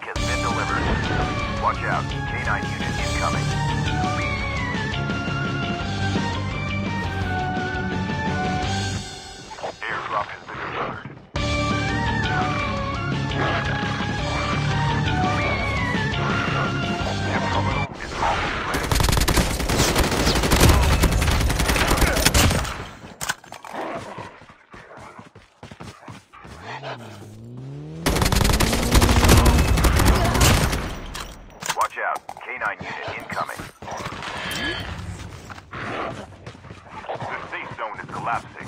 tank has been delivered. Watch out. K-9 unit incoming. Airdrop has been delivered. Chip terminal is almost ready. Watch out. K-9 unit incoming. The safe zone is collapsing.